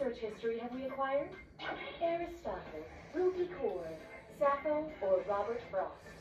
search history have we acquired? Aristotle, Ruby Kaur, Sappho, or Robert Frost?